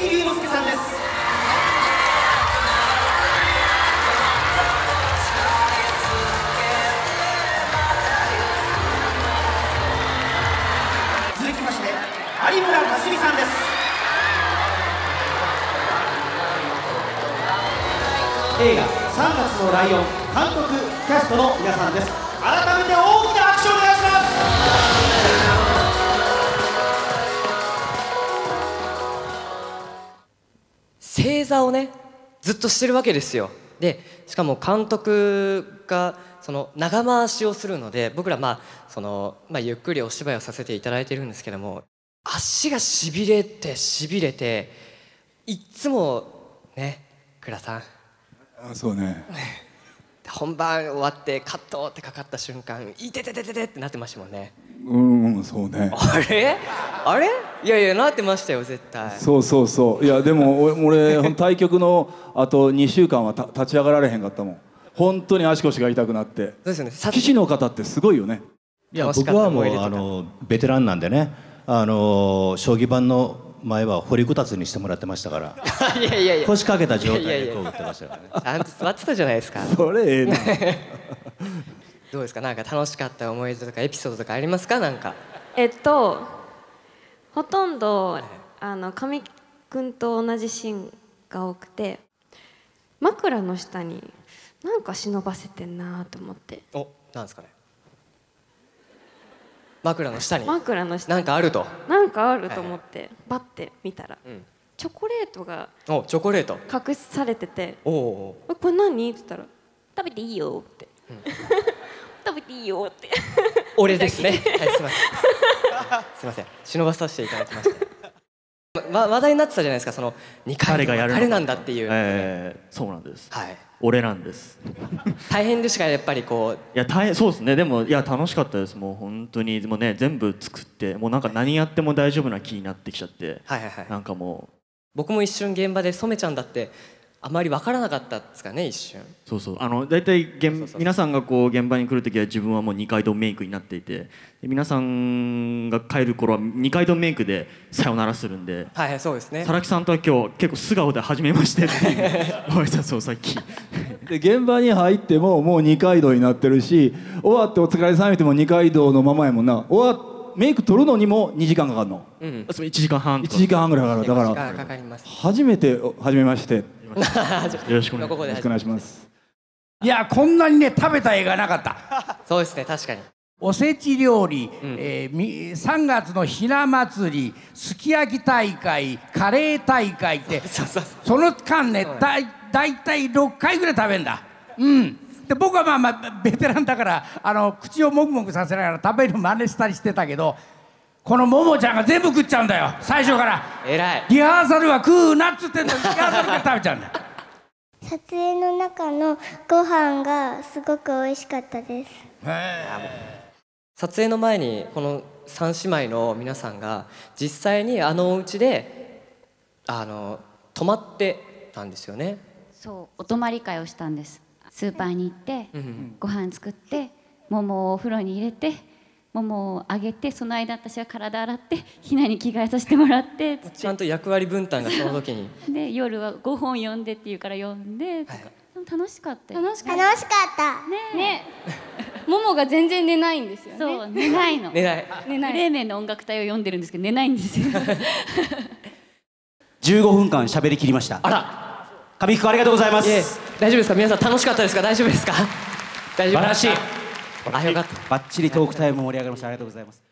木隆之介さんです。続きまして有村架純さんです。映画「3月のライオン」監督キャストの皆さんです。改めて大きな拍手をお願いします。座をねずっとしてるわけですよ。でしかも監督がその長回しをするので僕らまあその、まあ、ゆっくりお芝居をさせていただいてるんですけども足がしびれてしびれていっつもね倉さん。あそうね。本番終わってカットってかかった瞬間いてててててってなってましたもんねうんうんそうね。あれ？あれ？いやいやなってましたよ絶対。そうそうそう。いやでもお俺対局のあと2週間はた立ち上がられへんかったもん。本当に足腰が痛くなって。そうですよね。さ棋士の方ってすごいよね。いや僕はもうあのベテランなんでね。あの将棋盤の前は掘りこたつにしてもらってましたから。いやいやいや。腰掛けた状態でこう打ってましたからね。ちゃんと座ってたじゃないですか。それええなどうですか？なんか楽しかった思い出とかエピソードとかありますか？なんか。えっとほとんどあの神くんと同じシーンが多くて枕の下になんか忍ばせてんなと思って。おなんですかね。枕の下に。枕の下に。なんかあると。なんかあると思ってバッて見たらうん。チョコレートがおチョコレート。隠されてて。おお「えこれ何?」って言ったら「食べていいよ」って「食べていいよ」って。俺ですね。はいすいません。すいません。忍ばさせていただきました。ま話題になってたじゃないですか。その2回誰がやるのか誰なんだっていう、えーそうなんです。はい。俺なんです。大変でしたからやっぱりこう。いや大変そうですね。でもいや楽しかったです。もう本当に。もうね全部作って。もうなんか何やっても大丈夫な気になってきちゃって。はいはいはい。なんかもう。僕も一瞬現場で染ちゃんだってあまり分からなかったですかね一瞬。そうそう。あの大体皆さんがこう現場に来る時は自分はもう二階堂メイクになっていてで皆さんが帰る頃は二階堂メイクでさよならするんではいはいそうですね。佐木さんとは今日結構素顔で初めましてっていうご挨拶をさっき。で現場に入ってももう二階堂になってるし終わってお疲れさん言っても二階堂のままやもんな。終わメイク取るのにも2時間かかるの。うん。そう1時間半1とか。時間半ぐらいかかる。だからかかります。初めて初めまして。よよろしくお願いします。いやこんなにね食べた映画なかった。そうですね確かに。おせち料理、えーみ3月のひな祭りすき焼き大会カレー大会って そうそうその間ねだい大体6回ぐらい食べんだ。うんで僕はまあまあベテランだからあの口をもぐもぐさせながら食べる真似したりしてたけどこのももちゃんが全部食っちゃうんだよ。最初から。偉い。リハーサルは食うなっつってんのにリハーサルから食べちゃうんだよ。撮影の中のご飯がすごく美味しかったです。撮影の前にこの3姉妹の皆さんが実際にあのお家であの泊まってたんですよね。そうお泊まり会をしたんですスーパーに行ってご飯作って桃をお風呂に入れて桃をあげてその間私は体洗ってひなに着替えさせてもらってつちゃんと役割分担がその時に。で夜は5本読んでって言うから読んでとか、でも楽しかったよ。楽しかった。ね。ももが全然寝ないんですよね。そう寝ないの。寝ない。寝ない。ブレーメンの音楽隊を読んでるんですけど寝ないんですよ。15分間喋り切りました。あら上木君ありがとうございます。大丈夫ですか？皆さん楽しかったですか？大丈夫ですか？大丈夫素晴らしい。あよかった。バッチリトークタイム盛り上がりました。ありがとうございます